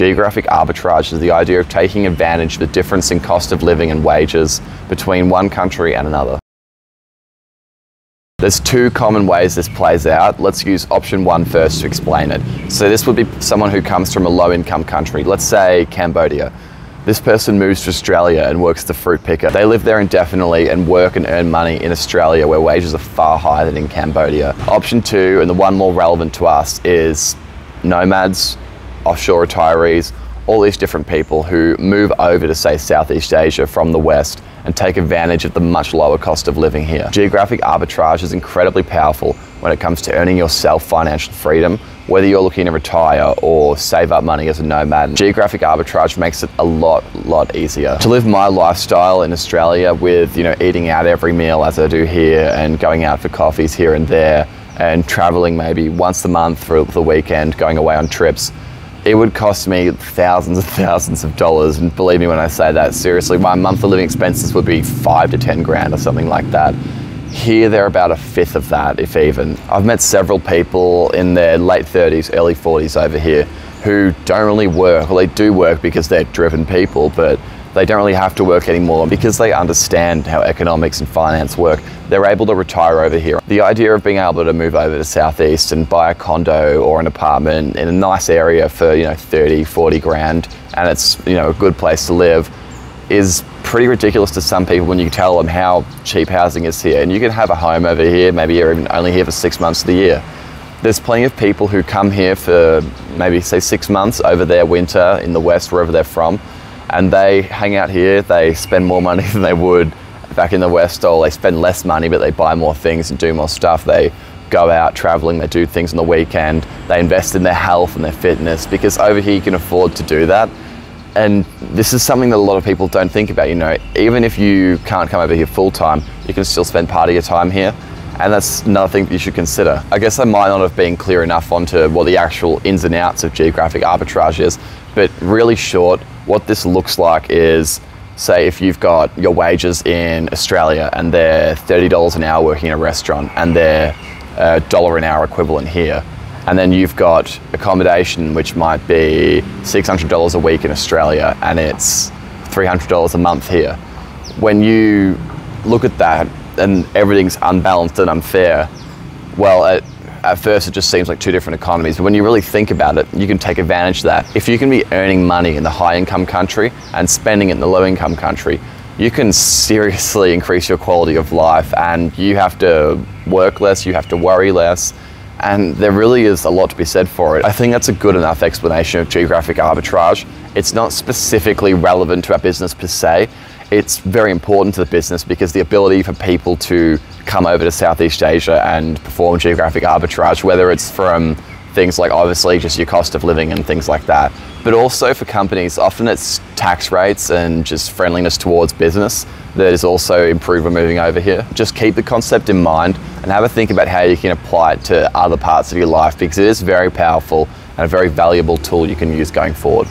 Geographic arbitrage is the idea of taking advantage of the difference in cost of living and wages between one country and another. There's two common ways this plays out. Let's use option one first to explain it. So this would be someone who comes from a low income country, let's say Cambodia. This person moves to Australia and works the fruit picker. They live there indefinitely and work and earn money in Australia where wages are far higher than in Cambodia. Option two, and the one more relevant to us, is nomads, offshore retirees, all these different people who move over to say Southeast Asia from the West and take advantage of the much lower cost of living here. Geographic arbitrage is incredibly powerful when it comes to earning yourself financial freedom, whether you're looking to retire or save up money as a nomad. Geographic arbitrage makes it a lot, lot easier. To live my lifestyle in Australia with, you know, eating out every meal as I do here and going out for coffees here and there and traveling maybe once a month for the weekend, going away on trips, it would cost me thousands and thousands of dollars. And believe me when I say that, seriously, my monthly living expenses would be five to 10 grand or something like that. Here, they're about a fifth of that, if even. I've met several people in their late 30s, early 40s over here who don't really work. Well, they do work because they're driven people, but they don't really have to work anymore because they understand how economics and finance work. They're able to retire over here. The idea of being able to move over to Southeast and buy a condo or an apartment in a nice area for, you know, 30, 40 grand and it's, you know, a good place to live is pretty ridiculous to some people when you tell them how cheap housing is here. And you can have a home over here, maybe you're even only here for six months of the year. There's plenty of people who come here for maybe say six months over their winter in the West, wherever they're from, and they hang out here. They spend more money than they would back in the West, or they spend less money, but they buy more things and do more stuff. They go out traveling, they do things on the weekend, they invest in their health and their fitness because over here you can afford to do that. And this is something that a lot of people don't think about. You know, even if you can't come over here full time, you can still spend part of your time here. And that's another thing that you should consider. I guess I might not have been clear enough onto what the actual ins and outs of geographic arbitrage is, but really short, what this looks like is say if you've got your wages in Australia and they're $30 an hour working in a restaurant and they're a dollar an hour equivalent here, and then you've got accommodation which might be $600 a week in Australia and it's $300 a month here. When you look at that and everything's unbalanced and unfair, well, it, at first it just seems like two different economies, but when you really think about it, you can take advantage of that. If you can be earning money in the high income country and spending it in the low income country, you can seriously increase your quality of life and you have to work less, you have to worry less, and there really is a lot to be said for it. I think that's a good enough explanation of geographic arbitrage. It's not specifically relevant to our business per se, it's very important to the business because the ability for people to come over to Southeast Asia and perform geographic arbitrage, whether it's from things like obviously just your cost of living and things like that, but also for companies, often it's tax rates and just friendliness towards business that is also improved when moving over here. Just keep the concept in mind and have a think about how you can apply it to other parts of your life because it is very powerful and a very valuable tool you can use going forward.